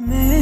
Me